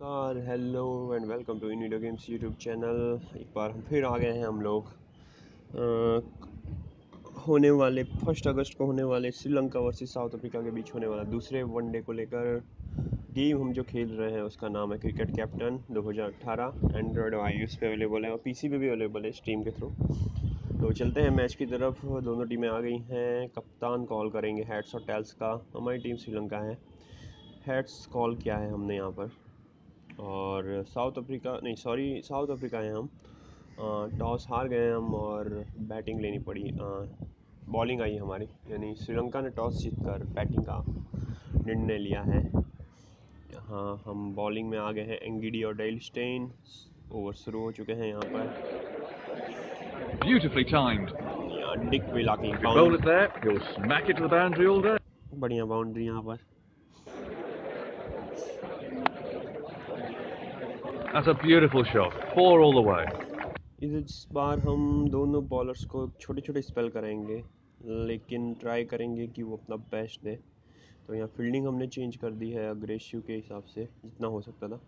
नमस्कार hello and welcome to in games YouTube channel एक बार हम फिर आ गए हैं हम लोग। होने वाले फ़र्स्ट अगस्त को होने वाले श्रीलंका वर्सेस साउथ अफ्रीका के बीच होने वाला दूसरे वनडे को लेकर गेम हम जो खेल रहे हैं उसका नाम है क्रिकेट कैप्टन 2018 एंड्रॉयड आई पे अवेलेबल है और पीसी पे भी अवेलेबल है स्ट्रीम के थ्रू तो चलते हैं मैच की तरफ़। दोनों टीमें आ गई हैं। कप्तान कॉल करेंगे हेड्स और टेल्स का। हमारी टीम श्रीलंका है। हेड्स कॉल किया है हमने यहाँ पर। और साउथ अफ्रीका नहीं सॉरी साउथ अफ्रीका है हम। टॉस हार गए हम और बैटिंग लेनी पड़ी। बॉलिंग आई हमारी यानी श्रीलंका ने टॉस जीत कर बैटिंग का निर्णय लिया है। हाँ हम बॉलिंग में आ गए हैं। एंगिडी और डेल स्टेन ओवर शुरू हो चुके हैं यहाँ पर। Beautifully timed. यहाँ डिक विला की bowl it there, he'll smack it to the boundary all day. बढ़िया बाउंड्री यहाँ पर। That's a beautiful shot. Four all the way. इस बार हम दोनों बॉलर्स को छोटे छोटे स्पेल कराएँगे लेकिन ट्राई करेंगे कि वो अपना बेस्ट दे तो यहाँ फील्डिंग हमने चेंज कर दी है अग्रेसिव के हिसाब से जितना हो सकता था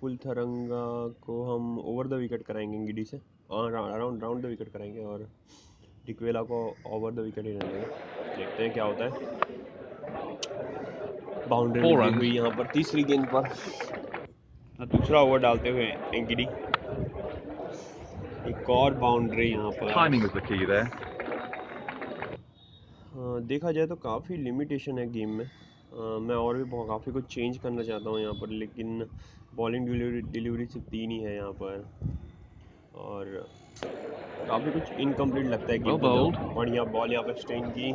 पुल थरंगा को हम ओवर द विकेट कराएँगे गिडी से अराउंड राउंड द विकेट कराएँगे और डिकवेला को ओवर द विकेट ही रहने देंगे देखते हैं क्या होता है बाउंड्री. हुई यहाँ पर तीसरी गेंद पर दूसरा ओवर डालते हुए एंगिडी एक और बाउंड्री यहाँ पर। Is the key there. हाँ, देखा जाए तो काफ़ी लिमिटेशन है गेम में। अ, मैं और भी काफ़ी कुछ चेंज करना चाहता हूँ यहाँ पर लेकिन बॉलिंग डिलीवरी डिलीवरी सिर्फ़ तीन ही है यहाँ पर। और काफ़ी कुछ इनकम्प्लीट लगता है गेम बढ़िया बॉल यहाँ पर स्टेन की।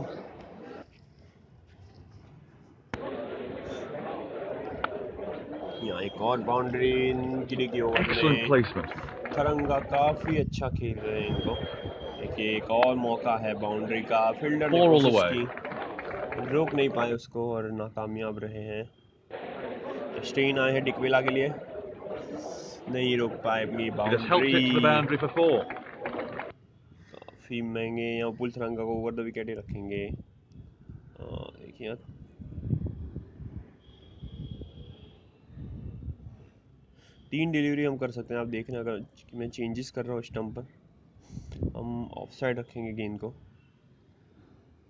यहाँ एक और बाउंड्री गिरी की ओवर में placement. काफ़ी अच्छा खेल रहे हैं इनको। देखिए एक और मौका है बाउंड्री का। फील्डर ने कोशिश की। रोक नहीं पाए उसको और नाकामयाब रहे हैं। स्टेन आए हैं डिकवेला के लिए। नहीं रोक पाए अपनी बाउंड्री. काफ़ी महँगे यहाँ पुल तरंगा को ओवर द विकेट ही रखेंगे। देखिए तीन डिलीवरी हम कर सकते हैं। आप देखना अगर कि मैं चेंजेस कर रहा हूँ स्टम्प पर। हम ऑफ़ साइड रखेंगे गेंद को।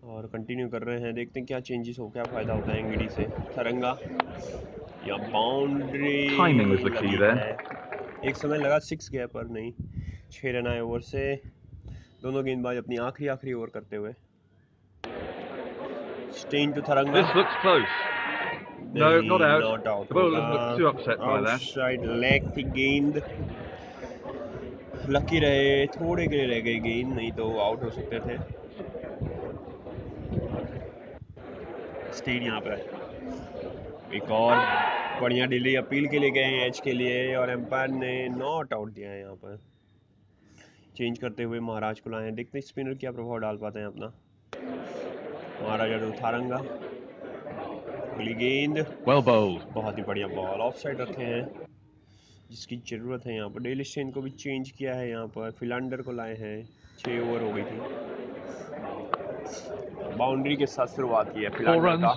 और कंटिन्यू कर रहे हैं। देखते हैं क्या चेंजेस हो क्या फ़ायदा होता है एंगिडी से। तरंगा या बाउंड्री. एक समय लगा सिक्स गया पर नहीं। छः रन आए ओवर से। दोनों गेंदबाज अपनी आखिरी आखिरी ओवर करते हुए। Steyn to close. No, not out. Not out The bowler doesn't look too upset by that. Outside leg थी गेंद लकी रहे थोड़े के लिए रह गई गेंद नहीं तो आउट हो सकते थे. स्टेन यहाँ पर एक और बढ़िया डिली अपील के लिए गए हैं एच के लिए और एम्पायर ने नॉट आउट दिया है यहाँ पर। चेंज करते हुए महाराज को लाए हैं। देखते हैं स्पिनर क्या प्रभाव डाल पाते हैं अपना। महाराजा तो अगली गेंद। Well bowled. बहुत ही बढ़िया बॉल ऑफ़ साइड रखे हैं। जिसकी ज़रूरत है यहाँ पर। डेली स्टेन को भी चेंज किया है यहाँ पर। फिलांडर को लाए हैं। छः ओवर हो गई थी। बाउंड्री के साथ शुरुआत की है फिलांडर का।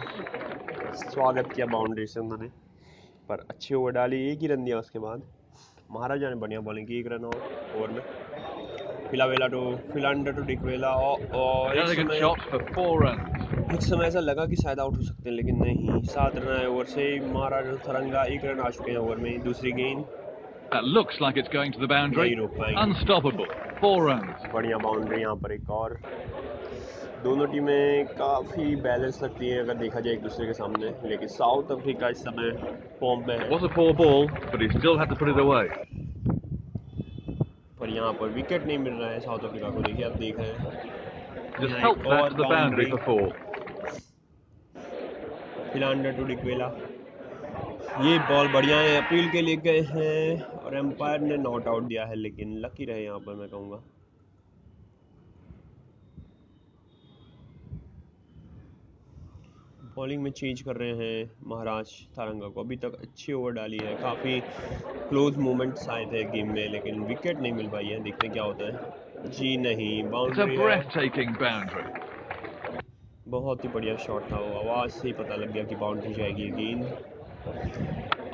स्वागत किया बाउंड्री से उन्होंने। पर अच्छे ओवर डाली एक ही रन दिया उसके बाद। महाराजा ने बढ़िया बॉलिंग की एक रन और ओवर में। फिलावेला टू फिलांडर टू डिकवेला और, और Elegant समय- for four ऐसा लगा कि शायद आउट हो सकते हैं लेकिन नहीं। सात रन आए ओवर से महाराजा थरंगा एक रन आ चुके हैं ओवर में दूसरी गेंद। That looks like it's going to the boundary. Unstoppable. Four runs. बढ़िया बाउंड्री यहाँ पर एक और। दोनों टीमें काफ़ी बैलेंस लगती हैं अगर देखा जाए एक दूसरे के सामने। लेकिन साउथ अफ्रीका इस समय फॉर्म में है। Was a poor ball, but he still had to put it away. पर यहाँ पर विकेट नहीं मिल रहा है साउथ अफ्रीका को। देखिए आप देख रहे हैं Just Yeah, helped that to the boundary. boundary for four. Philander to Dickwella. ये बॉल बढ़िया है अपील के लिए गए हैं और एम्पायर ने नॉट आउट दिया है लेकिन लकी रहे यहाँ पर मैं कहूँगा। बॉलिंग में चेंज कर रहे हैं महाराज थारंगा को। अभी तक अच्छी ओवर डाली है काफ़ी क्लोज मोमेंट्स आए थे गेम में लेकिन विकेट नहीं मिल पाई है देखते क्या होता है। जी नहीं बाउंड्री. बहुत ही बढ़िया शॉट था वो। आवाज़ से ही पता लग गया कि बाउंड्री जाएगी गेंद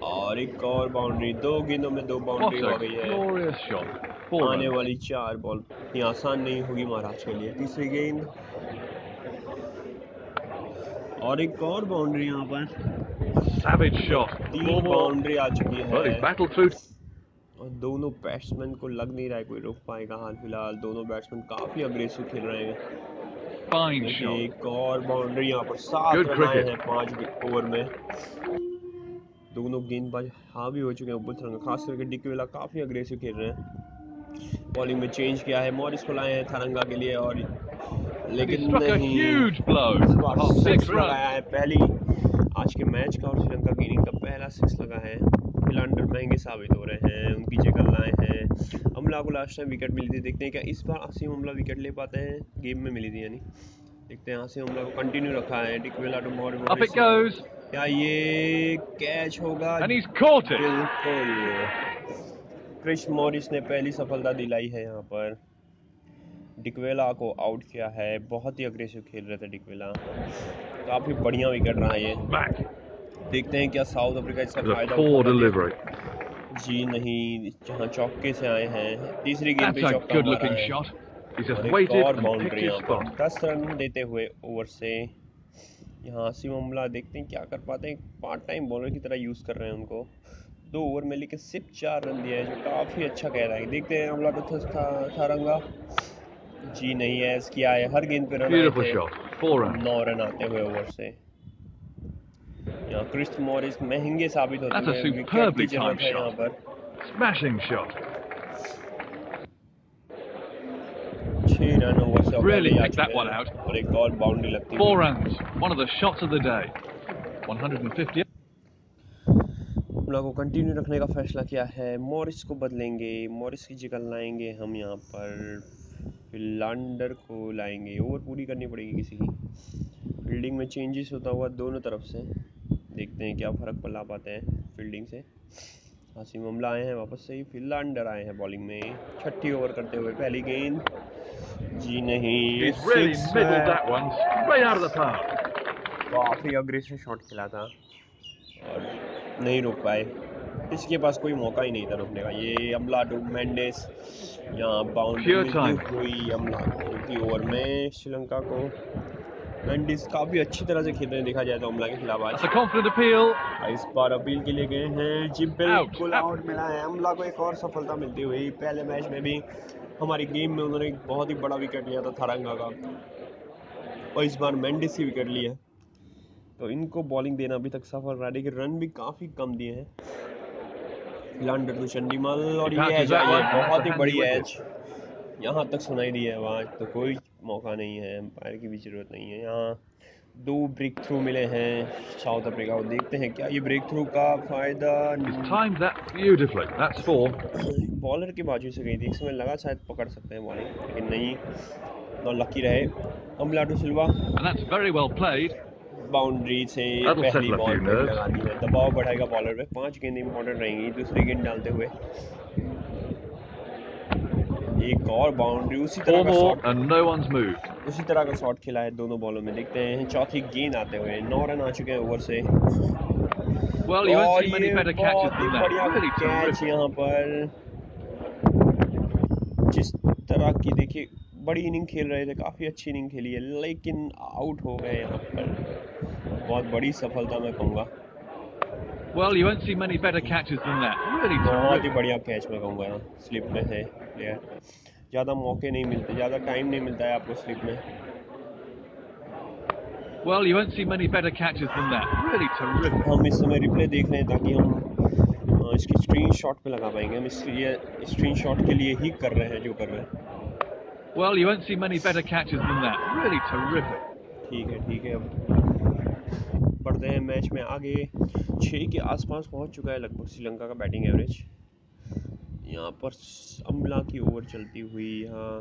और एक और बाउंड्री दो गेंदों में दो बाउंड्री हो गई है। आने वाली चार बॉल ये आसान नहीं होगी महाराष्ट्र के लिए। तीसरी गेंद। और एक और बाउंड्री यहाँ पर. तीन बाउंड्री आ चुकी है। और दोनों बैट्समैन को लग नहीं रहा है कोई रोक पाएगा हाल फ़िलहाल। दोनों बैट्समैन काफ़ी अग्रेसिव खेल रहे हैं। Shot. एक और बाउंड्री यहाँ पर सात रन आए हैं पाँच ओवर में। दोनों गेंदबाज हावी हो चुके हैं ऊपर तरंगा खास करके डिकवेला काफ़ी अग्रेसिव खेल रहे हैं। बॉलिंग में चेंज किया है। मॉरिस को लाए हैं थरंगा के लिए और लेकिन नहीं बार Oh, सिक्स लगाया है पहली। आज के मैच का और श्रीलंका की इनिंग का पहला सिक्स लगा है। फिलहांडर महँगे साबित हो रहे हैं उनकी जगह लाए हैं। अमला को लास्ट टाइम विकेट मिली थी देखते हैं क्या इस बार आसिम अमला विकेट ले पाते हैं गेम में मिली थी यानी। देखते हैं आसिम अमला को कंटिन्यू रखा है डिकवेला टू goes. क्या ये कैच होगा. बिल्कुल। क्रिश मॉरिस ने पहली सफलता दिलाई है यहाँ पर। डिकवेला को आउट किया है बहुत ही अग्रेसिव खेल रहे थे डिकवेला काफ़ी बढ़िया विकेट रहा ये। Back. देखते हैं क्या साउथ अफ्रीका इसका फ़ायदा. जी नहीं जहाँ चौके से आए हैं तीसरी गेंद पे चौका मारा है। और बाउंड्री पर रन देते हुए ओवर से यहाँ आसिम अमला देखते हैं क्या कर पाते हैं। पार्ट टाइम बॉलर की तरह यूज़ कर रहे हैं उनको। दो ओवर में लेकिन सिर्फ़ चार रन दिया है जो काफ़ी अच्छा कह रहा है। देखते हैं अमला को था, थारंगा। जी नहीं है किया है। हर गेंद पे रन आए. नौ रन आते हुए ओवर से। क्रिस्ट मॉरिस महँगे साबित होते That's a हैं विकेट की ज़रूरत है यहाँ. पर Smashing shot. छह रन ओवर से Really picked that one out. और एक और बाउंड्री लगती Four runs. One of the shots of the day. 150. हमला को कंटिन्यू रखने का फैसला किया है मॉरिस को बदलेंगे मॉरिस की जगह लाएँगे हम यहाँ पर फिलांडर को लाएँगे ओवर पूरी करनी पड़ेगी किसी की फील्डिंग में चेंजेस होता हुआ दोनों तरफ़ से देखते हैं क्या फ़र्क ला पाते हैं फील्डिंग से। हासिम अमला आए हैं वापस से ही फिलांडर आए हैं बॉलिंग में। छठी ओवर करते हुए पहली गेंद जी नहीं है। काफ़ी अग्रेसिव शॉट खेला था। और नहीं रोक पाए। इसके पास कोई मौका ही नहीं था रोकने का। ये अमला टू मेंडेस यहाँ बाउंड्री. हुई अमला की ओवर में श्रीलंका को। मेंडिस काफ़ी अच्छी तरह से खेल रहे हैं देखा जाए तो अमला के खिलाफ आज। Confident appeal. इस बार अपील के लिए गए हैं जी बिल्कुल आउट मिला है। अमला को एक और सफलता मिलती हुई पहले मैच में भी हमारी गेम में उन्होंने एक बहुत ही बड़ा विकेट लिया था थारंगा का। और इस बार मेंडिस ही विकेट लिया तो इनको बॉलिंग देना अभी तक सफल रहा है। लेकिन रन भी काफ़ी कम दिए हैं। लंडर टू चंडीमल और ये है. बहुत ही बड़ी. एज यहाँ तक सुनाई दी है आवाज़। तो कोई मौका नहीं है एम्पायर की भी ज़रूरत नहीं है। यहाँ दो ब्रेक थ्रू मिले हैं साउथ अफ्रीका को देखते हैं क्या ये ब्रेक थ्रू का फ़ायदा. बॉलर के बाजू से गई थी एक समय लगा शायद पकड़ सकते हैं बॉलिंग लेकिन नहीं। नौ लकी रहे। अमला टू सिल्वा बाउंड्री से पहली बॉल. लगा दी है। दबाव बढ़ाएगा बॉलर पे। पाँच गेंद इंपॉर्टेंट रहेंगी दूसरी गेंद डालते हुए। एक और बाउंड्री उसी तरह का shot and no one's moved. उसी तरह का शॉट खेला है दोनों बॉलों में। देखते हैं चौथी गेंद आते हुए नौ रन आ चुके हैं ओवर से। Well, और ये बहुत ही बढ़िया कैच. यहाँ पर। जिस तरह की देखिए बड़ी इनिंग खेल रहे थे काफ़ी अच्छी इनिंग खेली है लेकिन आउट हो गए यहाँ पर। बहुत बड़ी सफलता मैं कहूँगा। Well, you won't see many better catches than that. Really बहुत ही बढ़िया कैच मैं कहूँगा यहाँ स्लिप में है। प्लेयर ज़्यादा मौके नहीं मिलते ज़्यादा टाइम नहीं मिलता है आपको स्लिप में Well, you won't see many better catches than that. Really terrific. हम इस समय रिप्ले देख रहे हैं ताकि हम इसकी स्क्रीन शॉट पे लगा पाएँगे हम इसलिए स्क्रीन शॉट के लिए ही कर रहे हैं जो कर रहे हैं Well, you won't see many better catches than that. Really terrific. ठीक है ठीक है अब बढ़ते हैं मैच में आगे छः के आसपास पहुँच चुका है लगभग श्रीलंका का बैटिंग एवरेज यहाँ पर अमला की ओवर चलती हुई यहाँ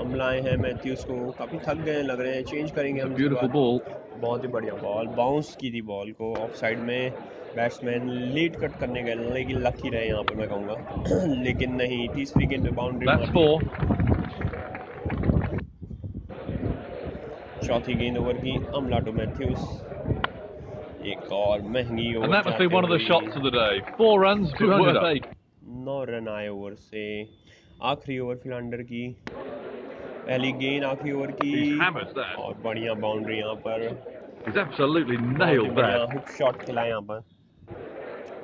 अमलाएँ हैं मैथ्यूज को काफ़ी थक गए लग रहे हैं चेंज करेंगे हम. बहुत ही बढ़िया बॉल बाउंस की थी बॉल को ऑफ़ साइड में। बैट्समैन लीड कट करने गए लेकिन लकी रहे यहाँ पर मैं कहूँगा। लेकिन नहीं तीसरी गेंद पे बाउंड्री चौथी गेंद ओवर की अमला टू मैथ्यूज एक और महँगी And over that must be one of the shots of the day. Four runs, 200 up. नौ रन आए ओवर से आखिरी ओवर फिलांडर की पहली गेंद आखिरी ओवर की. और बढ़िया बाउंड्री यहाँ पर. हुक शॉट खेला यहाँ पर।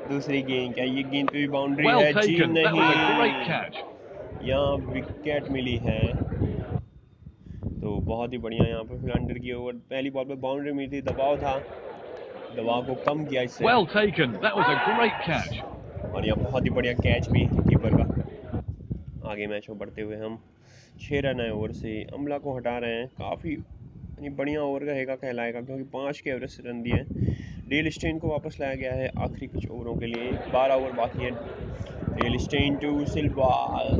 दूसरी गेंद क्या ये गेंद पे भी बाउंड्री Well है जी नहीं। यहाँ विकेट मिली है। तो बहुत ही बढ़िया यहाँ पर फिलांडर की ओवर। पहली बॉल पे बाउंड्री मिली थी दबाव था। दबाव को कम किया इससे। Well taken. That was a great catch. और यहाँ बहुत ही बढ़िया कैच भी। कीपर का आगे मैच में बढ़ते हुए हम छः रन आए ओवर से। अमला को हटा रहे हैं। काफ़ी बढ़िया ओवर रहेगा कहलाएगा क्योंकि पाँच के एवरेज से रन दिए हैं। डेल स्टेन को वापस लाया गया है आखिरी कुछ ओवरों के लिए। बारह ओवर बाकी है। डेल स्टेन टू सिल्वा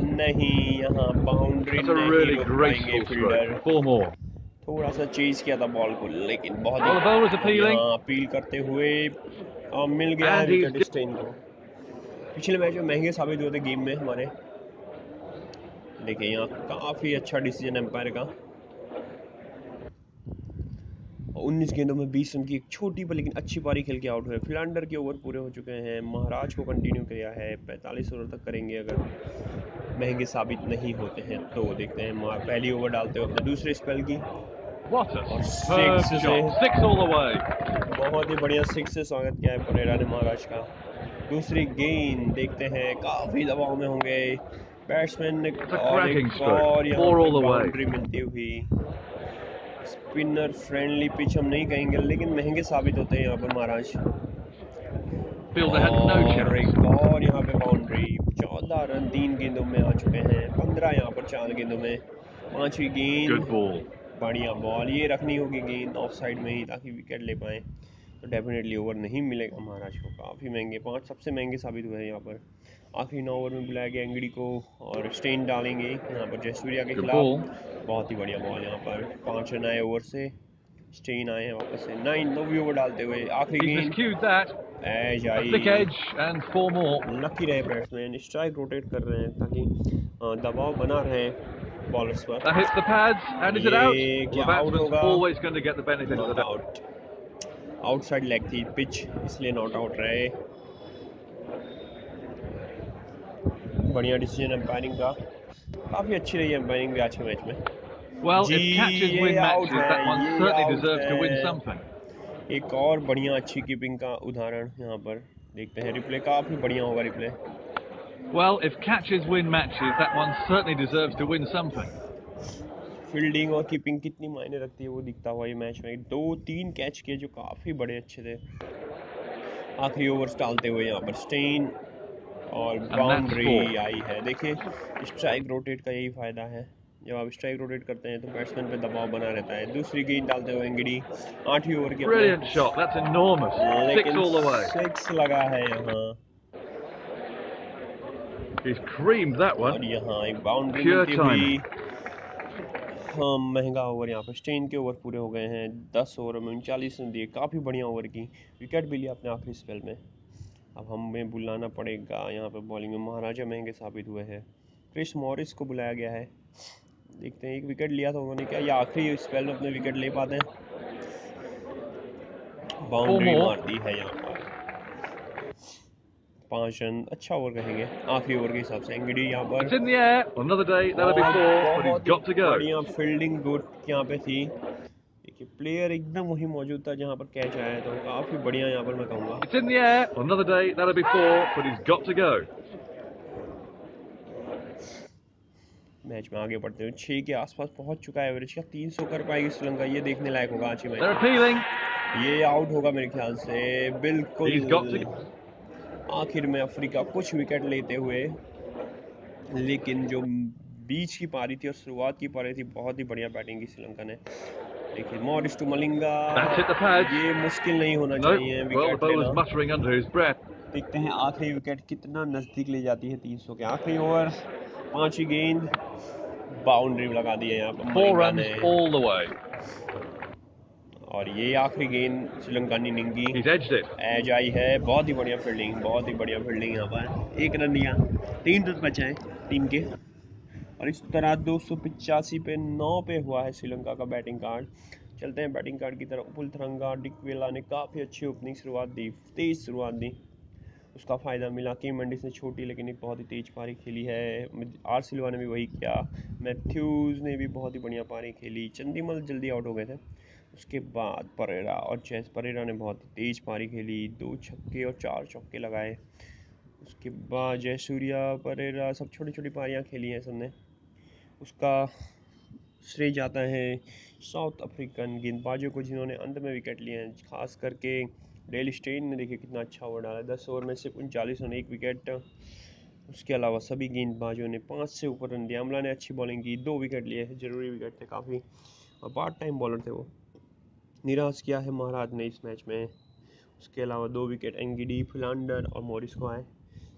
नहीं यहाँ बाउंड्री नहीं फील्डर. थोड़ा सा चेज किया था बॉल को लेकिन बहुत. हाँ, अपील करते हुए आ, मिल गया है स्टेन को। पिछले मैच में महँगे साबित हुए थे गेम में हमारे। देखिए यहाँ काफ़ी अच्छा डिसीज़न एम्पायर का। उन्नीस गेंदों में 20 रन की एक छोटी पर लेकिन अच्छी पारी खेल के आउट हुए। फिलांडर के ओवर पूरे हो चुके हैं। महाराज को कंटिन्यू किया है। 45 ओवर तक करेंगे अगर महँगे साबित नहीं होते हैं तो। देखते हैं पहली ओवर डालते हुए अपने दूसरे स्पेल की। और से-. बहुत ही बढ़िया सिक्स से स्वागत किया है परेरा ने महाराज का। दूसरी गेंद देखते हैं। काफ़ी दबाव में होंगे बैट्समैन ने और एक और यहाँ. बाउंड्री मिलती हुई। स्पिनर फ्रेंडली पिच हम नहीं कहेंगे लेकिन महँगे साबित होते हैं यहाँ पर महाराज। और एक और यहाँ पे बाउंड्री चौदह रन तीन गेंदों में आ चुके हैं। पंद्रह यहाँ पर चार गेंदों में। पांचवी गेंद। बढ़िया बॉल ये रखनी होगी गेंद ऑफ़ साइड में ही ताकि विकेट ले पाए। तो डेफिनेटली ओवर नहीं मिलेगा। महाराज को काफ़ी महँगे पाँच सबसे महँगे साबित हुए हैं यहाँ पर। आखिरी नौ ओवर में बुलाया गया एंगड़ी को और स्टेन डालेंगे यहाँ पर जयसूर्या के खिलाफ। बहुत ही बढ़िया बॉल यहाँ पर। पाँच रन आए ओवर से स्टेन आए हैं वापस से। नाइन नौवीं ओवर डालते हुए। आखिरी गेंद एज आई लकी रहे बैट्समैन स्ट्राइक रोटेट कर रहे हैं ताकि दबाव बना रहे बॉलर्स पर। That hits the pads. And is it out? the batsman's always going to get the benefit of the doubt. Out outside leg थी पिच इसलिए नॉट आउट रहे बढ़िया डिसीज़न एम्पायरिंग का काफ़ी अच्छी रही एम्पायरिंग भी आज के मैच में Well, if Gee, catches ये win out matches, that है, one ये certainly out deserves to win है। something. एक और बढ़िया अच्छी कीपिंग का उदाहरण यहाँ पर देखते हैं रिप्ले काफ़ी बढ़िया होगा replay Well, if catches win matches, that one certainly deserves to win something. Fielding और कीपिंग कितनी मायने रखती है वो दिखता हुआ ये मैच में। दो तीन कैच किए जो काफ़ी बड़े अच्छे थे। आखिरी ओवर्स डालते हुए यहाँ पर स्टेन और बाउंड्री आई है। देखिए स्ट्राइक रोटेट का यही फ़ायदा है। जब आप स्ट्राइक रोटेट करते हैं तो बैट्समैन पे दबाव बना रहता है। दूसरी गेंद डालते हुए एंगड़ी आठवीं ओवर की लेकिन सिक्स लगा है यहाँ। He's creamed that और one. यहाँ एक बाउंड्री मिलती हुई महँगा ओवर यहाँ पर स्टेन के ओवर पूरे हो गए हैं दस ओवर में उनचालीस रन दिए काफ़ी बढ़िया ओवर की विकेट भी लिया अपने आखिरी स्पेल में। अब हमें बुलाना पड़ेगा यहाँ पर बॉलिंग में महाराजा महँगे साबित हुए हैं। क्रिस मॉरिस को बुलाया गया है। देखते हैं एक विकेट लिया था उन्होंने क्या ये आखिरी स्पेल में अपने विकेट ले पाते हैं। बाउंड्री मार दी है यहाँ पाँच रन अच्छा ओवर कहेंगे आखिरी ओवर के हिसाब से एंगडी यहाँ पर go. बढ़िया फील्डिंग गुड यहाँ पे थी देखिए प्लेयर एकदम वही मौजूद था जहाँ पर कैच आया तो काफ़ी बढ़िया यहाँ पर मैं कहूँगा. मैच में आगे बढ़ते हुए छः के आसपास पहुँच चुका है एवरेज का तीन सौ कर पाएगी श्रीलंका ये देखने लायक होगा आज ही मैच ये आउट होगा मेरे ख्याल से बिल्कुल. आखिर में अफ्रीका कुछ विकेट लेते हुए लेकिन जो बीच की पारी थी और शुरुआत की पारी थी बहुत ही बढ़िया बैटिंग की श्रीलंका ने। देखिए मॉरिस टू मलिंगा. ये मुश्किल नहीं होना चाहिए विकेट. देखते हैं आखिरी विकेट कितना नज़दीक ले जाती है 300 के आखिरी ओवर। पांचवी गेंद बाउंड्री लगा दी है यहाँ पर Four मलिंगा runs ने all the way. और ये आखिरी गेंद श्रीलंका ने निंगी. एज आई है। बहुत ही बढ़िया फील्डिंग बहुत ही बढ़िया फील्डिंग यहाँ पर। एक रन लिया। तीन रन बचे हैं टीम के। और इस तरह दो सौ पिचासी पे नौ पे हुआ है श्रीलंका का बैटिंग कार्ड चलते हैं बैटिंग कार्ड की तरफ़। उपुल थरंगा डिकवेला ने काफ़ी अच्छी ओपनिंग शुरुआत दी तेज़ शुरुआत दी। उसका फ़ायदा मिला। की मंडिस ने छोटी लेकिन एक बहुत ही तेज़ पारी खेली है। आर सिल्वा ने भी वही किया। मैथ्यूज़ ने भी बहुत ही बढ़िया पारी खेली। चंदीमल जल्दी आउट हो गए थे। उसके बाद परेरा और चेस, परेरा ने बहुत तेज़ पारी खेली, दो छक्के और चार चौके लगाए। उसके बाद जयसूर्या, परेरा, सब छोटी छोटी पारियाँ खेली हैं सबने। उसका श्रेय जाता है साउथ अफ्रीकन गेंदबाजों को, जिन्होंने अंत में विकेट लिए हैं। खास करके डेल स्टेन ने देखिए कितना अच्छा ओवर डाला दस ओवर में सिर्फ़ उनचालीस रन, एक विकेट। उसके अलावा सभी गेंदबाजों ने पाँच से ऊपर रन दिया अमला ने अच्छी बॉलिंग की, दो विकेट लिए ज़रूरी विकेट थे काफ़ी। और पार्ट टाइम बॉलर थे वो। निराश किया है महाराज ने इस मैच में। उसके अलावा दो विकेट, एंगिडी, फिलांडर और मॉरिस को आए।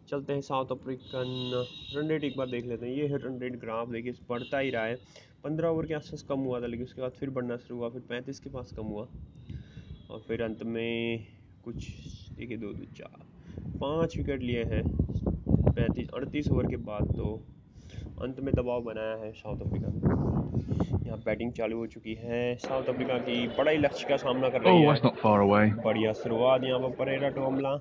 चलते हैं साउथ अफ्रीकन रन रेट एक बार देख लेते हैं। ये है रन रेट ग्राफ देखिए बढ़ता ही रहा है। पंद्रह ओवर के आसपास कम हुआ था, लेकिन उसके बाद फिर बढ़ना शुरू हुआ, फिर पैंतीस के पास कम हुआ। और फिर अंत में कुछ, देखिए, दो दो, चार, पाँच विकेट लिए हैं। पैंतीस, अड़तीस ओवर के बाद तो अंत में दबाव बनाया है साउथ अफ्रीका। यहाँ बैटिंग चालू हो चुकी है। साउथ अफ्रीका की बड़ा ही लक्ष्य का सामना कर रही Oh, है. बढ़िया शुरुआत यहाँ पर परेरा टू हमला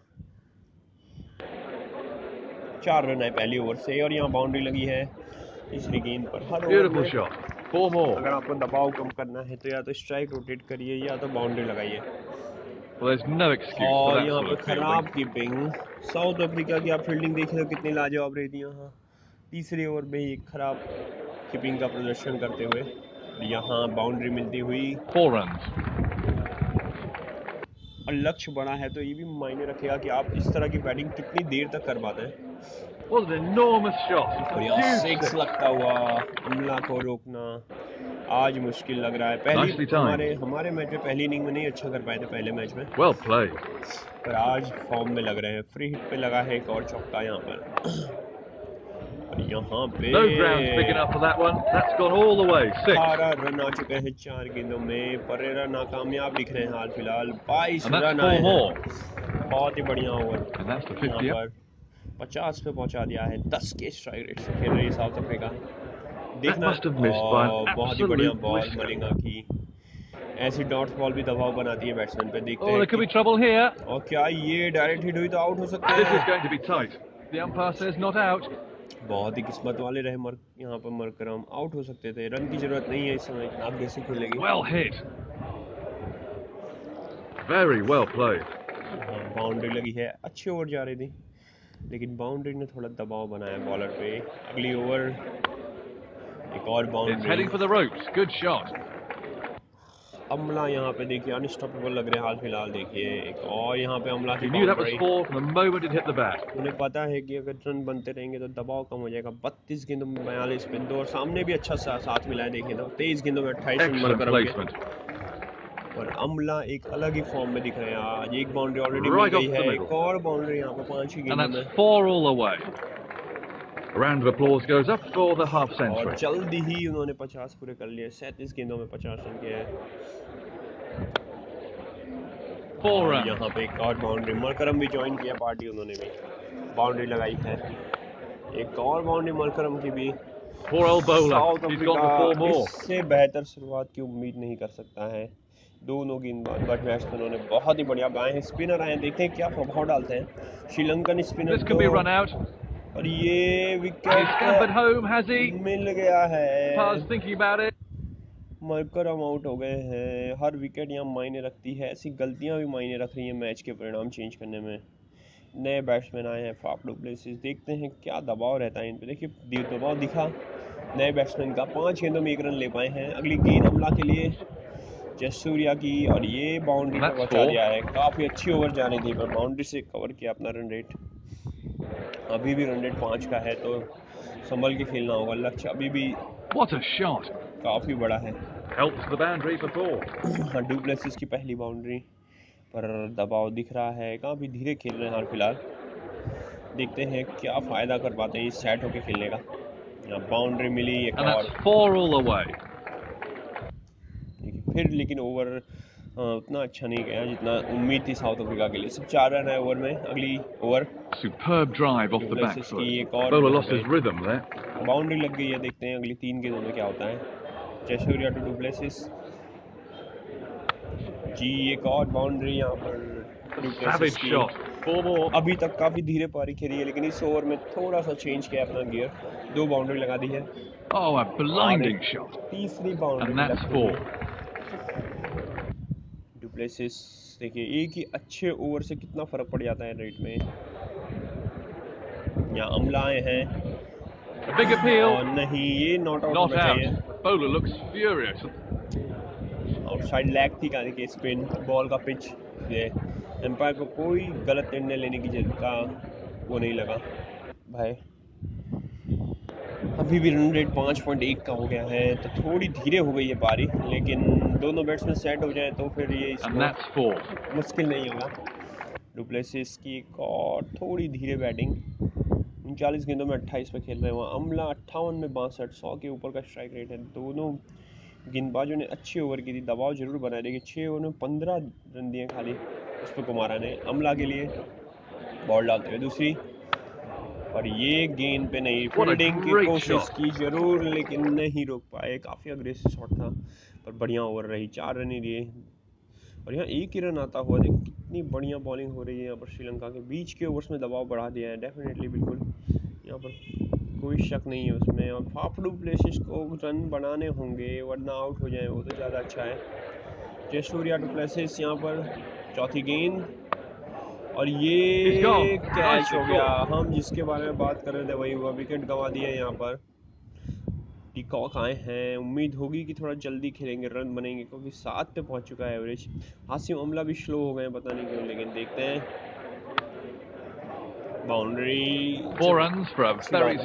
चार रन है पहली ओवर से और यहाँ बाउंड्री लगी है तीसरी गेंद पर। हर. अगर आपको दबाव कम करना है तो या तो स्ट्राइक रोटेट करिए या तो बाउंड्री लगाइए। Well, no और यहाँ sort पे खराब कीपिंग साउथ अफ्रीका की आप फील्डिंग देखें तो कितनी लाजवाब रहती है यहाँ। तीसरे ओवर में ही खराब कीपिंग का प्रदर्शन करते हुए। यहाँ बाउंड्री मिलती हुई। Four runs. और लक्ष्य बड़ा है तो ये भी मायने रखेगा कि आप इस तरह की बैटिंग कितनी देर तक कर पाते हैं। What an enormous shot. और यहाँ Huge सिक्स लगता हुआ हमला को रोकना। आज मुश्किल लग रहा है। पहली हमारे हमारे मैच में पहली इनिंग में नहीं अच्छा कर पाए थे पहले मैच में। Well played. पर आज फॉर्म में लग रहे हैं। फ्री हिट पे लगा है एक और चौका यहाँ पर। यहाँ पे No ground's big enough for that one. That's gone all the way. Six. अठारह रन आ चुके हैं चार गेंदों में परेरा नाकामयाब दिख रहे हैं हाल फिलहाल बाईस And that's रन four आए हैं more. बहुत ही बढ़िया ओवर And that's the यहाँ 50 up. पर पचास पे पहुंचा दिया है दस के स्ट्राइक रेट से खेल रही है साउथ अफ्रीका देखना must have missed by an और बहुत ही बढ़िया absolute बॉल whisker. मलिंगा की ऐसी डॉट बॉल भी दबाव बनाती है बैट्समैन पे देखते Oh, हैं there could be कि- trouble here. और क्या ये डायरेक्ट हिट हुई तो आउट हो सकता This is है going to be tight. The umpire says not out. बहुत ही किस्मत वाले रहे मर यहाँ पर मरकरम। आउट हो सकते थे। रन की ज़रूरत नहीं है इस समय। आप कैसे खेलेगी? Well hit. Very well played. Boundary लगी है। अच्छी ओवर जा रही थी। लेकिन बाउंड्री ने थोड़ा दबाव बनाया बॉलर पे। अगली ओवर एक और boundary heading for the ropes. Good shot. अमला यहाँ पे देखिए अनस्टॉपेबल लग रहे हैं हाल फ़िलहाल देखिए। एक और यहाँ पे अमला. उन्हें पता है कि अगर रन बनते रहेंगे तो दबाव कम हो जाएगा। बत्तीस गेंदों में बयालीस पे दो और सामने भी अच्छा सा साथ मिला है देखिए तो। तेईस गेंदों में अट्ठाईस रन. और अमला एक अलग ही फॉर्म में दिख रहे हैं। आज एक बाउंड्री ऑलरेडी मिल गई है। एक और बाउंड्री यहाँ पे पाँच ही गेंदों में four all the way. A round of applause goes up for the half century. और जल्दी ही उन्होंने पचास पूरे कर लिए। सैंतीस गेंदों में पचास रन किए। हैं और runs. यहाँ पे एक और बाउंड्री मरकरम भी ज्वाइन किया पार्टी उन्होंने भी। बाउंड्री लगाई है। एक और बाउंड्री मरकरम की भी। Old bowler. South He's for four more. इससे बेहतर शुरुआत की उम्मीद नहीं कर सकता है। दोनों गेंदबाज बट बैट्समैनों ने बहुत ही बढ़िया बनाए हैं। स्पिनर आए हैं देखते हैं क्या प्रभाव डालते हैं। श्रीलंकन स्पिनर और ये विकेट home, मिल गया है। It. मरकरम आउट हो गए हैं। हर विकेट यहाँ मायने रखती है। ऐसी गलतियाँ भी मायने रख रही हैं मैच के परिणाम चेंज करने में। नए बैट्समैन आए हैं फाफ डुप्लेसिस देखते हैं क्या दबाव रहता है इन पे। देखिए दबाव दिखा। नए बैट्समैन का पाँच गेंदों में एक रन ले पाए हैं। अगली गेंद हमला के लिए जसूरिया की। और ये बाउंड्री पर बचा दिया है। काफ़ी अच्छी ओवर जाने दी। पर बाउंड्री से कवर किया अपना रन रेट अभी भी रन रेट पाँच का है तो संभल के खेलना होगा। लक्ष्य अभी भी What a shot. काफ़ी बड़ा है। Four. हाँ डुप्लेसिस की पहली बाउंड्री पर दबाव दिख रहा है। काफ़ी धीरे खेल रहे हैं हाल फ़िलहाल। देखते हैं क्या फ़ायदा कर पाते हैं इस सेट होके खेलने का। बाउंड्री मिली एक और। फिर लेकिन ओवर उतना अच्छा नहीं गया जितना उम्मीद थी साउथ अफ्रीका के लिए। सिर्फ़ चार रन है ओवर में अगली over. Drive off the back Duplessis एक और बाउंड्री लग गई है देखते हैं अगली तीन गेंदों में क्या होता है। जयसूर्या टू डुप्लेसिस जी एक और बाउंड्री यहाँ पर. अभी तक काफ़ी धीरे पारी खेली है लेकिन इस ओवर में थोड़ा सा चेंज किया अपना गियर दो बाउंड्री लगा दी है। Oh, a blinding shot. तीसरी बाउंड्री डुप्लेसिस देखिए एक ही अच्छे ओवर से कितना फ़र्क पड़ जाता है रेट में। यहाँ अमला आए हैं. और नहीं ये नॉट आउट होना चाहिए. आउटसाइड लैग थी कहा कि स्पिन बॉल का पिच ये एम्पायर को कोई गलत निर्णय लेने की ज़रूरत का वो नहीं लगा। भाई अभी भी रन रेट पाँच पॉइंट एक का हो गया है तो थोड़ी धीरे हो गई है पारी लेकिन दोनों बैट्समैन सेट हो जाए तो फिर ये. मुश्किल नहीं होगा। डुप्लेसिस की एक और थोड़ी धीरे बैटिंग उनचालीस गेंदों में अट्ठाईस पे खेल रहे हैं वहाँ। अमला अट्ठावन में बासठ सौ के ऊपर का स्ट्राइक रेट है। दोनों गेंदबाजों ने अच्छी ओवर की थी। दबाव ज़रूर बनाया लेकिन छः ओवर में पंद्रह रन दिए खाली उस पर कुमारा ने। अमला के लिए बॉल डालते हुए दूसरी। और ये गेंद पे नहीं। फील्डिंग की कोशिश की ज़रूर लेकिन नहीं रोक पाए। काफ़ी अग्रेसिव शॉट था। पर बढ़िया ओवर रही चार रन ही दिए। और यहाँ एक ही रन आता हुआ देखिए कितनी बढ़िया बॉलिंग हो रही है यहाँ पर श्रीलंका के। बीच के ओवर्स में दबाव बढ़ा दिया है डेफिनेटली बिल्कुल। यहाँ पर कोई शक नहीं है उसमें। और फाफड़ू प्लेसिस को रन बनाने होंगे वरना आउट हो जाए वो तो ज़्यादा अच्छा है। जयसूर्या टू प्लेसिस यहाँ पर चौथी गेंद। और ये कैच हो गया। हम जिसके बारे में बात कर रहे थे वही हुआ विकेट गंवा दिए यहाँ पर। टिकॉक आए हैं। उम्मीद होगी कि थोड़ा जल्दी खेलेंगे रन बनेंगे क्योंकि सात पे पहुँच चुका है एवरेज। हासिम अमला भी स्लो हो गए पता नहीं क्यों लेकिन देखते हैं। Boundary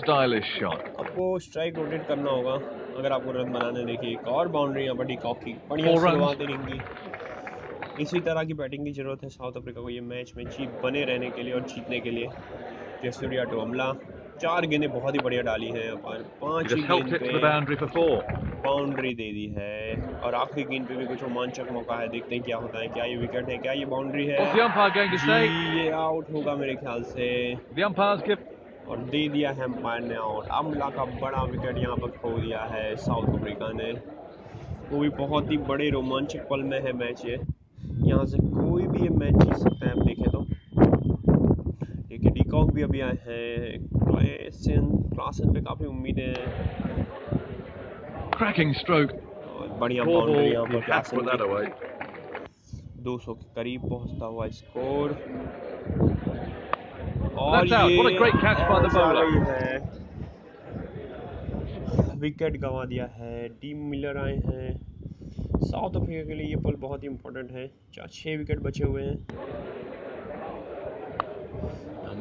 stylish shot. आपको स्ट्राइक रोटेट करना होगा अगर आपको रन बनाने देखिए एक और बाउंड्री यहाँ पर टिकॉक की बढ़िया. शुरुआत इनिंग इसी तरह की बैटिंग की ज़रूरत है साउथ अफ्रीका को ये मैच में जीत बने रहने के लिए और जीतने के लिए। जयसूर्या टू अमला चार गेंदें बहुत ही बढ़िया डाली हैं और पाँच ही गेंद पे four. बाउंड्री दे दी है। और आखिरी गेंद पे भी कुछ रोमांचक मौका है। देखते हैं क्या होता है क्या ये विकेट है क्या ये बाउंड्री है? ये आउट होगा मेरे ख्याल से. और दे दिया है एम्पायर ने आउट अमला का बड़ा विकेट यहाँ पर खो दिया है साउथ अफ्रीका ने। वो भी बहुत ही बड़े रोमांचक पल में है मैच ये। यहाँ से कोई भी ये मैच जीत सकता है। डिकॉक भी अभी आए हैं क्लासन क्लासन पे काफ़ी उम्मीदें हैं। Stroke. और बढ़िया Four बाउंड्री यहाँ पर क्लासन put that की away. 200 के करीब पहुँचता हुआ स्कोर और ये. ही। विकेट गंवा दिया है। टीम मिलर आए हैं। साउथ अफ्रीका के लिए ये पल बहुत ही इम्पोर्टेंट है। चार छः विकेट बचे हुए हैं।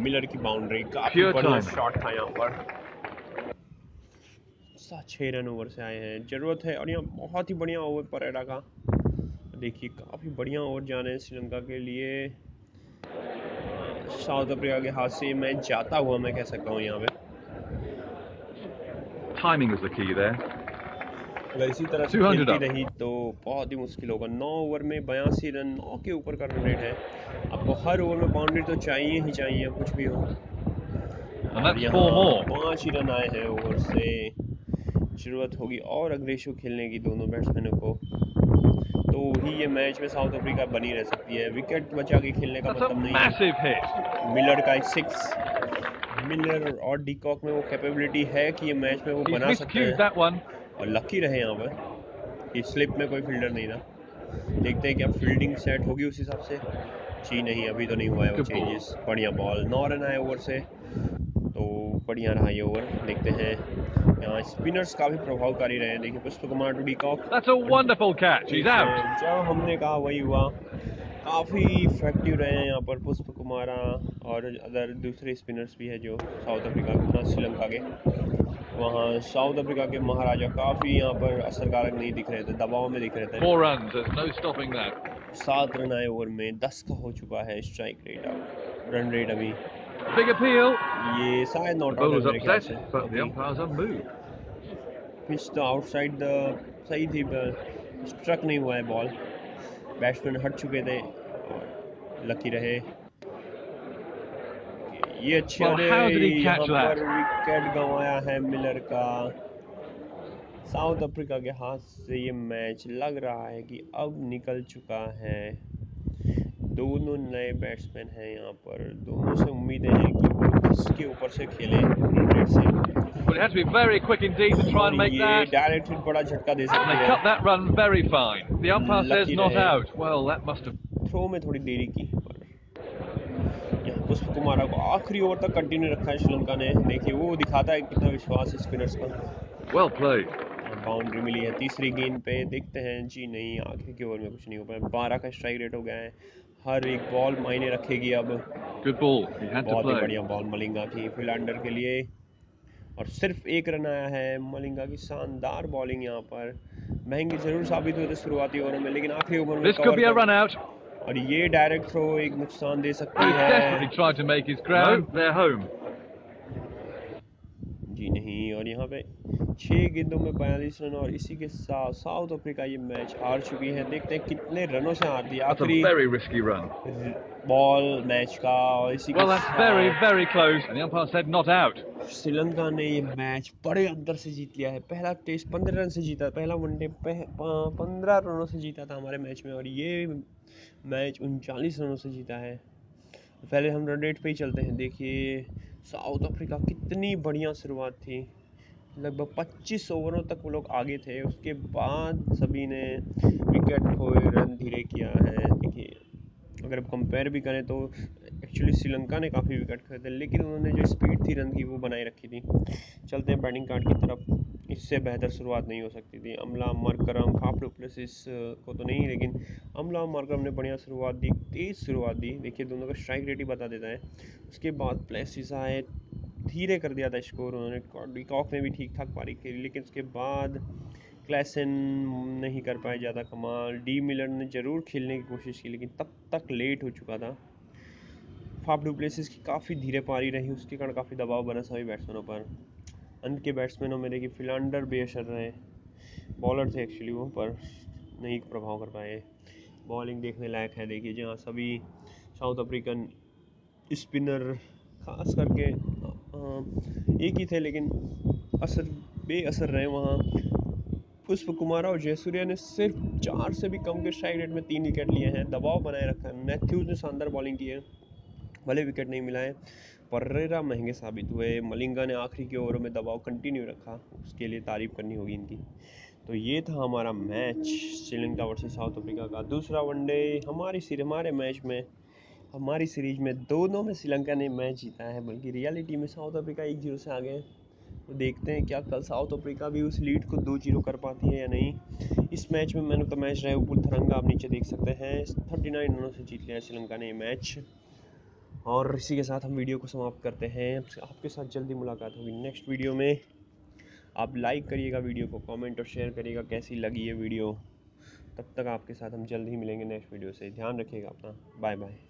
मिलर की बाउंड्री काफ़ी बढ़िया शॉट था यहाँ पर। सात छः रन ओवर से आए हैं ज़रूरत है। और यहाँ बहुत ही बढ़िया ओवर परेरा का। देखिए काफ़ी बढ़िया ओवर जा रहे हैं श्रीलंका के लिए। साउथ अफ्रीका के हाथ से मैच जाता हुआ मैं कह सकता हूँ यहाँ पे। Timing was the key there. अगर इसी तरह से खेलती रही तो बहुत ही मुश्किल होगा। नौ ओवर में बयासी रन नौ के ऊपर का रन रेट है। आपको हर ओवर में बाउंड्री तो चाहिए ही चाहिए कुछ भी हो. पाँच ही रन आए हैं ओवर से। ज़रूरत होगी और अग्रेसिव खेलने की दोनों बैट्समैनों को। तो ही ये मैच में साउथ अफ्रीका बनी रह सकती है। विकेट बचा के खेलने का मतलब नहीं है। मिलर का एक सिक्स मिलर और डीकॉक में वो कैपेबिलिटी है कि ये मैच में वो बना सकते हैं. और लकी रहे यहाँ पर। कि स्लिप में कोई फील्डर नहीं था। देखते हैं क्या फील्डिंग सेट होगी उस हिसाब से। जी नहीं अभी तो नहीं हुआ है वो चेंजेस बढ़िया बॉल नौ रन आए ओवर से। तो बढ़िया रहा ये ओवर देखते हैं। यहाँ स्पिनर्स काफ़ी प्रभावकारी रहे हैं। देखिए पुष्प कुमार टू catch. He's जब हमने कहा वही हुआ। काफ़ी इफ़ेक्टिव रहे हैं यहाँ पर पुष्प कुमारा और अदर दूसरे स्पिनर्स भी है जो साउथ अफ्रीका श्रीलंका के। वहाँ साउथ अफ्रीका के महाराजा काफ़ी यहाँ पर असरकारक नहीं दिख रहे थे दबाव में दिख रहे थे Four runs. No stopping that. सात रन आए ओवर में दस का हो चुका है स्ट्राइक रेट अब रन रेट अभी Big appeal. ये शायद नॉट. पिच तो आउटसाइड द सही थी स्ट्रक नहीं हुआ है बॉल बैट्समैन हट चुके थे और लकी रहे ये अच्छा विकेट गंवाया है मिलर का। साउथ अफ्रीका के हाथ से ये मैच लग रहा है कि अब निकल चुका है। दोनों नए बैट्समैन हैं यहाँ पर। दोनों से उम्मीद है कि वो किसके ऊपर से खेले। बड़ा झटका दे सकते हैं। थ्रो में थोड़ी देरी की। पर पुष्प कुमारा को आखिरी ओवर तक कंटिन्यू रखा है श्रीलंका ने। देखिए वो दिखाता है कितना विश्वास है स्पिनर्स का Well played. बाउंड्री मिली है तीसरी गेंद पे। देखते हैं जी नहीं आखिरी के ओवर में कुछ नहीं हो पाया। बारह का स्ट्राइक रेट हो गया है। हर एक बॉल मायने रखेगी अब। बहुत ही बढ़िया बॉल मलिंगा की फिलांडर के लिए। और सिर्फ़ एक रन आया है मलिंगा की शानदार बॉलिंग यहाँ पर। महँगी ज़रूर साबित हुई थी शुरुआती ओवर में लेकिन आखिरी ओवर में और ये डायरेक्ट थ्रो एक नुकसान दे सकती है. जी नहीं और यहाँ पे छह गेंदों में बयालीस रन और इसी के साथ साउथ अफ्रीका ये मैच हार चुकी है देखते हैं कितने रनों से हारती है आखिरी. बॉल मैच का और इसी Well, के very, साथ very close. And the umpire said not out. Sri Lanka ने ये मैच बड़े अंतर से जीत लिया है पहला टेस्ट पंद्रह रन से जीता पहला वनडे पंद्रह रनों से जीता था हमारे मैच में और ये मैच उनचालीस रनों से जीता है। पहले हम रन रेट पे ही चलते हैं। देखिए साउथ अफ्रीका कितनी बढ़िया शुरुआत थी। लगभग 25 ओवरों तक वो लोग आगे थे। उसके बाद सभी ने विकेट खोए रन धीरे किया है। देखिए, अगर आप कंपेयर भी करें तो एक्चुअली श्रीलंका ने काफ़ी विकेट खोए थे लेकिन उन्होंने जो स्पीड थी रन की वो बनाए रखी थी। चलते हैं बैटिंग कार्ड की तरफ़। इससे बेहतर शुरुआत नहीं हो सकती थी। अमला मरकरम फाफ डुप्लेसिस को तो नहीं, लेकिन अमला मरकरम ने बढ़िया शुरुआत दी, तेज़ शुरुआत दी। देखिए, दोनों का स्ट्राइक रेट ही बता देता है। उसके बाद प्लेसिस आए, धीरे कर दिया था स्कोर उन्होंने। कॉक ने भी ठीक ठाक पारी खेली लेकिन उसके बाद क्लैसन नहीं कर पाए ज़्यादा कमाल। डी मिलर ने ज़रूर खेलने की कोशिश की, लेकिन तब तक लेट हो चुका था। फाफ डुप्लेसिस की काफ़ी धीरे पारी रही, उसके कारण काफ़ी दबाव बना सभी बैट्समैनों पर। अंत के बैट्समैनों में देखिए फिलांडर बेअसर रहे। बॉलर थे एक्चुअली वो, पर नहीं प्रभाव कर पाए। बॉलिंग देखने लायक है, देखिए जहाँ सभी साउथ अफ्रीकन स्पिनर खास करके एक ही थे, लेकिन असर, बेअसर रहे वहाँ। पुष्प कुमार और जयसूर्या ने सिर्फ़ चार से भी कम के स्ट्राइक रेट में तीन विकेट लिए हैं। दबाव बनाए रखा है। मैथ्यूज ने शानदार बॉलिंग की है। भले विकेट नहीं मिला है परेरा महँगे साबित हुए, मलिंगा ने आखिरी के ओवरों में दबाव कंटिन्यू रखा, उसके लिए तारीफ़ करनी होगी इनकी। तो ये था हमारा match Sri Lanka versus South Africa का। दूसरा वनडे हमारी सीरीज़ हमारे मैच में, हमारी सीरीज़ में दोनों में श्रीलंका ने मैच जीता है, बल्कि रियलिटी में साउथ अफ्रीका एक ज़ीरो से आगे तो देखते हैं क्या कल साउथ अफ्रीका भी उस लीड को दो ज़ीरो कर पाती है या नहीं। इस मैच में मैन ऑफ़ द मैच रहे उपल थरंगा आप नीचे देख सकते हैं। थर्टी नाइन रनों से जीत लिया श्रीलंका ने मैच और इसी के साथ हम वीडियो को समाप्त करते हैं। आपके साथ जल्दी मुलाकात होगी। नेक्स्ट वीडियो में आप लाइक करिएगा वीडियो को कमेंट और शेयर करिएगा कैसी लगी ये वीडियो तब तक आपके साथ हम जल्द ही मिलेंगे नेक्स्ट वीडियो से। ध्यान रखिएगा अपना। Bye bye